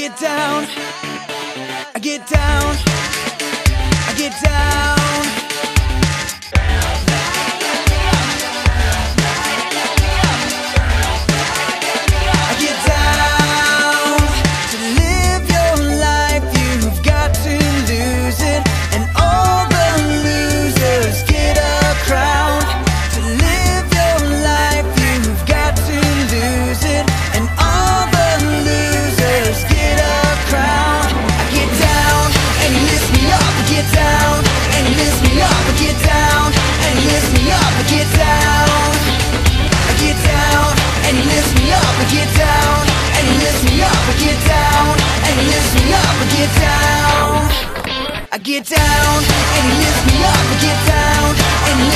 get down, I get down. get down, I get down, and he lifts me up. I get down, and he